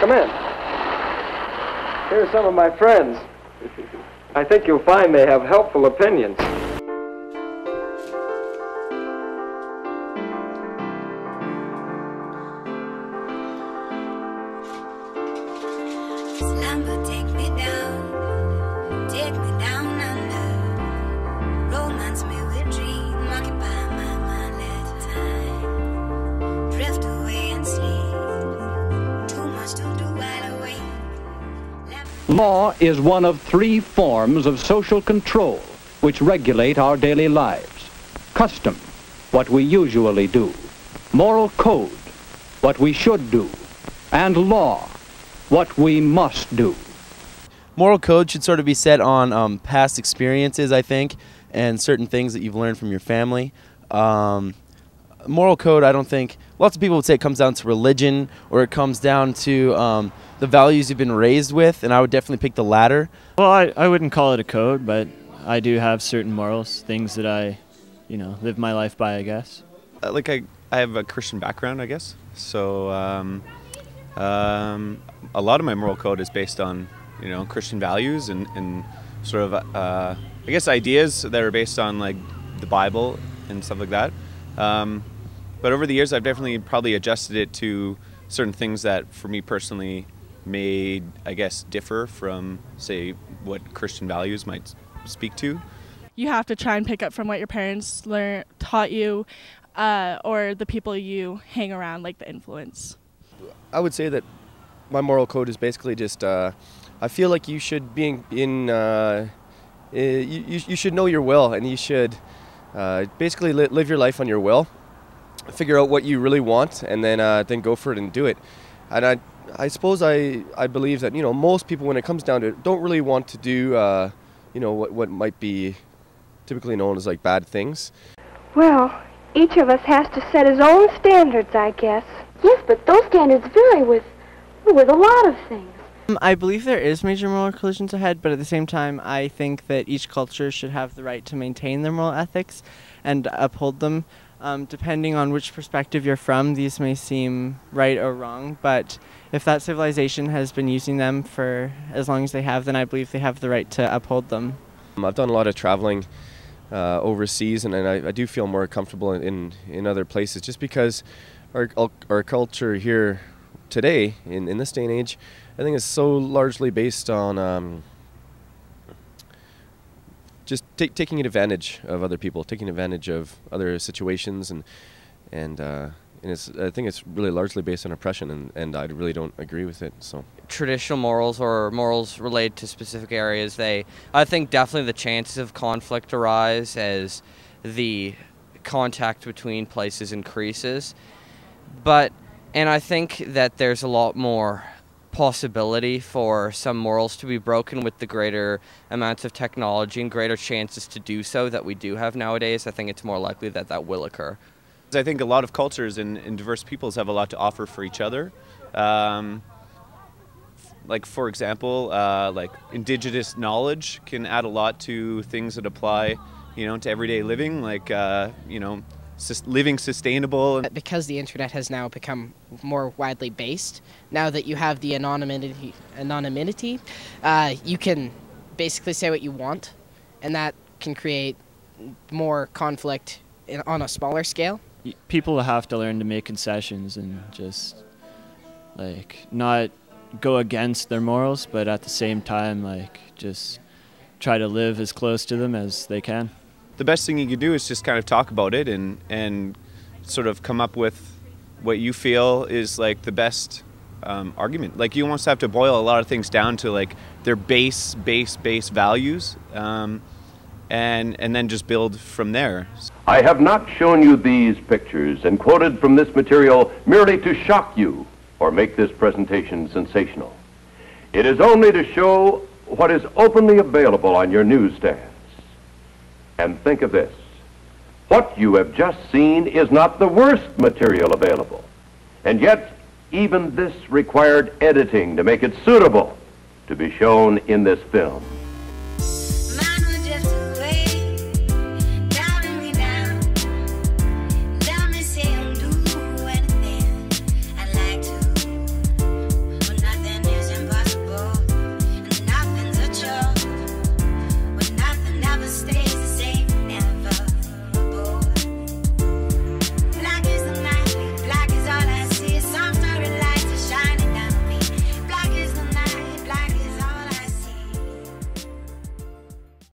Come in. Here are some of my friends. I think you'll find they have helpful opinions. Slumber, take me down, Law is one of three forms of social control which regulate our daily lives. Custom, what we usually do. Moral code, what we should do. And law, what we must do. moral code should sort of be set on um, past experiences, I think, and certain things that you've learned from your family. Um, moral code, I don't think, lots of people would say it comes down to religion or it comes down to um, the values you've been raised with, and I would definitely pick the latter. Well, I, I wouldn't call it a code, but I do have certain morals, things that I, you know, live my life by, I guess. Uh, like I, I have a Christian background, I guess. So um, um, a lot of my moral code is based on you know Christian values and, and sort of uh, I guess ideas that are based on like the Bible and stuff like that. Um, but over the years, I've definitely probably adjusted it to certain things that, for me personally, made I guess differ from say what Christian values might speak to. you have to try and pick up from what your parents learn taught you uh, or the people you hang around like the influence I would say that my moral code is basically just uh, I feel like you should be in, in uh, eh, you, you you should know your will and you should uh, basically li- live your life on your will, figure out what you really want and then uh, then go for it and do it. And I I suppose I I believe that you know most people when it comes down to it don't really want to do uh, you know what what might be typically known as like bad things. Well, each of us has to set his own standards, I guess. Yes, but those standards vary with with a lot of things. Um, I believe there is major moral collisions ahead, but at the same time, I think that each culture should have the right to maintain their moral ethics and uphold them. Um, depending on which perspective you're from, these may seem right or wrong, but if that civilization has been using them for as long as they have, then I believe they have the right to uphold them. Um, I've done a lot of traveling uh, overseas, and, and I, I do feel more comfortable in, in, other places just because our, our culture here today, in, in this day and age, I think is so largely based on um, just ta- taking advantage of other people, taking advantage of other situations, and and uh, and it's I think it's really largely based on oppression, and, and I really don't agree with it. So traditional morals or morals related to specific areas, they I think definitely the chances of conflict arise as the contact between places increases. But and I think that there's a lot more possibility for some morals to be broken with the greater amounts of technology and greater chances to do so that we do have nowadays. I think it's more likely that that will occur. I think a lot of cultures and, and diverse peoples have a lot to offer for each other. Um, like for example, uh, like indigenous knowledge can add a lot to things that apply, you know, to everyday living. Like uh, you know, living sustainable. because the internet has now become more widely based, now that you have the anonymity, anonymity, uh, you can basically say what you want, and that can create more conflict in, on a smaller scale. People have to learn to make concessions and just, like, not go against their morals, but at the same time, like, just try to live as close to them as they can. The best thing you can do is just kind of talk about it and and sort of come up with what you feel is like the best um, argument. Like you almost have to boil a lot of things down to like their base, base, base values, um, and and then just build from there. I have not shown you these pictures and quoted from this material merely to shock you or make this presentation sensational. It is only to show what is openly available on your newsstands. And think of this. What you have just seen is not the worst material available. And yet, even this required editing to make it suitable to be shown in this film.